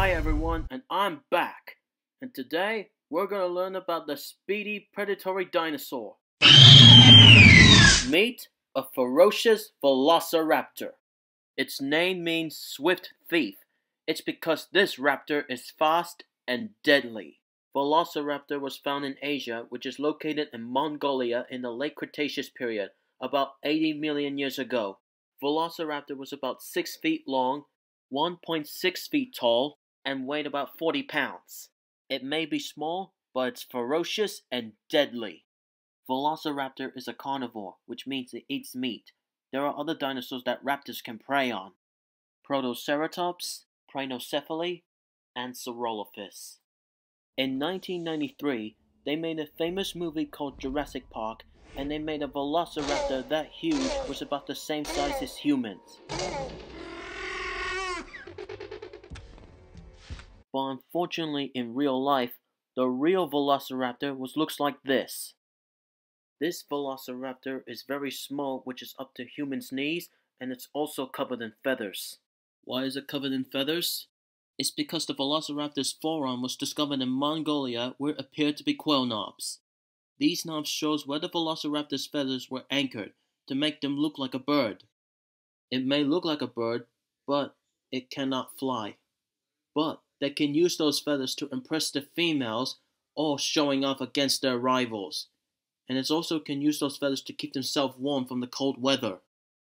Hi everyone, and I'm back. And today we're gonna learn about the speedy predatory dinosaur. Meet a ferocious velociraptor. Its name means swift thief. It's because this raptor is fast and deadly. Velociraptor was found in Asia, which is located in Mongolia in the late Cretaceous period, about 80 million years ago. Velociraptor was about 6 feet long, 1.6 feet tall, and weighed about 40 pounds. It may be small, but it's ferocious and deadly. Velociraptor is a carnivore, which means it eats meat. There are other dinosaurs that raptors can prey on. Protoceratops, Prenocephale, and Saurolophus. In 1993, they made a famous movie called Jurassic Park, and they made a velociraptor that huge was about the same size as humans. But unfortunately, in real life, the real velociraptor was looks like this. This velociraptor is very small, which is up to humans' knees, and it's also covered in feathers. Why is it covered in feathers? It's because the velociraptor's forearm was discovered in Mongolia where it appeared to be quill knobs. These knobs shows where the velociraptor's feathers were anchored to make them look like a bird. It may look like a bird, but it cannot fly. But they can use those feathers to impress the females or showing off against their rivals. And it also can use those feathers to keep themselves warm from the cold weather.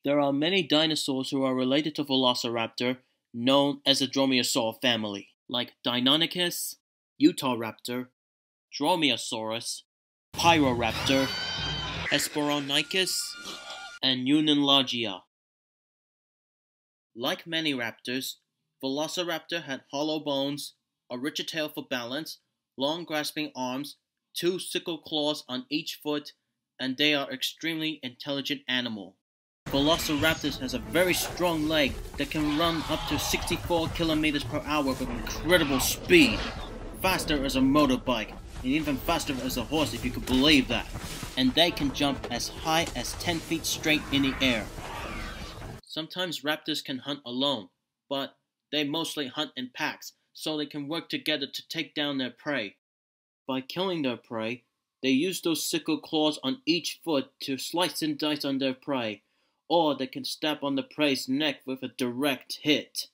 There are many dinosaurs who are related to Velociraptor known as the Dromaeosaur family, like Deinonychus, Utahraptor, Dromaeosaurus, Pyroraptor, Hesperonychus, and Unenlagia. Like many raptors, Velociraptor had hollow bones, a richer tail for balance, long grasping arms, two sickle claws on each foot, and they are extremely intelligent animal. Velociraptors has a very strong leg that can run up to 64 kilometers per hour with incredible speed, faster as a motorbike, and even faster as a horse if you could believe that. And they can jump as high as 10 feet straight in the air. Sometimes raptors can hunt alone, but they mostly hunt in packs, so they can work together to take down their prey. By killing their prey, they use those sickle claws on each foot to slice and dice on their prey, or they can stab on the prey's neck with a direct hit.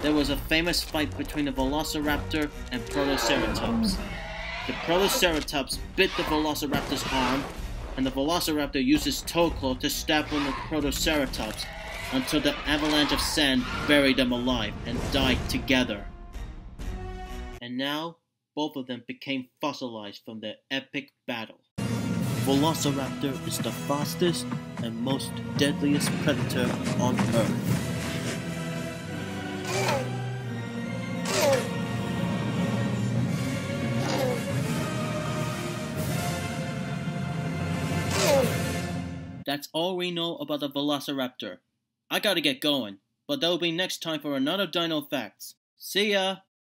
There was a famous fight between the Velociraptor and Protoceratops. The Protoceratops bit the Velociraptor's arm, and the Velociraptor used his toe claw to stab on the Protoceratops, until the avalanche of sand buried them alive and died together. And now, both of them became fossilized from their epic battle. Velociraptor is the fastest and most deadliest predator on Earth. That's all we know about the Velociraptor. I gotta get going, but that'll be next time for another Dino Facts. See ya!